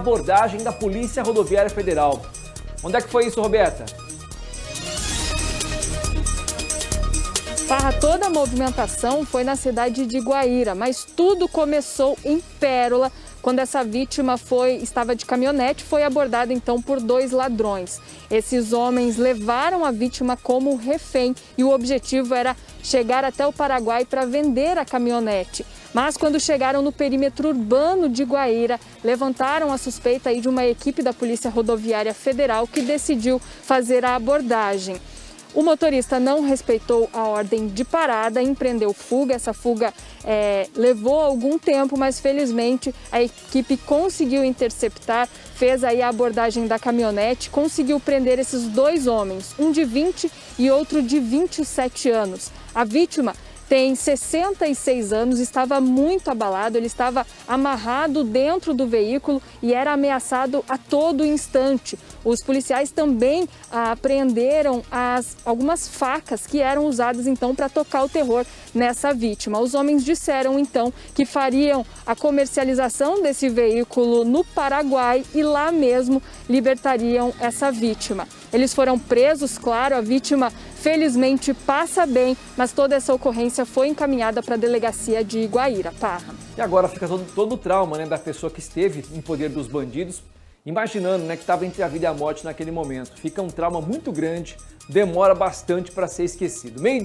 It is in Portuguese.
abordagem da Polícia Rodoviária Federal. Onde é que foi isso, Roberta? Parra, toda a movimentação foi na cidade de Guaíra, mas tudo começou em Pérola, quando essa vítima foi estava de caminhonete, foi abordada então por dois ladrões. Esses homens levaram a vítima como refém e o objetivo era chegar até o Paraguai para vender a caminhonete. Mas quando chegaram no perímetro urbano de Guaíra, levantaram a suspeita aí de uma equipe da Polícia Rodoviária Federal que decidiu fazer a abordagem. O motorista não respeitou a ordem de parada, empreendeu fuga. Essa fuga é, levou algum tempo, mas felizmente a equipe conseguiu interceptar, fez aí a abordagem da caminhonete, conseguiu prender esses dois homens, um de 20 e outro de 27 anos. A vítima tem 66 anos, estava muito abalado, ele estava amarrado dentro do veículo e era ameaçado a todo instante. Os policiais também ah, apreenderam as, algumas facas que eram usadas então para tocar o terror nessa vítima. Os homens disseram então que fariam a comercialização desse veículo no Paraguai e lá mesmo libertariam essa vítima. Eles foram presos, claro, a vítima felizmente passa bem, mas toda essa ocorrência foi encaminhada para a delegacia de Iguaíra, Parra. E agora fica todo, todo o trauma né, da pessoa que esteve em poder dos bandidos, imaginando né, que estava entre a vida e a morte naquele momento. Fica um trauma muito grande, demora bastante para ser esquecido. Meio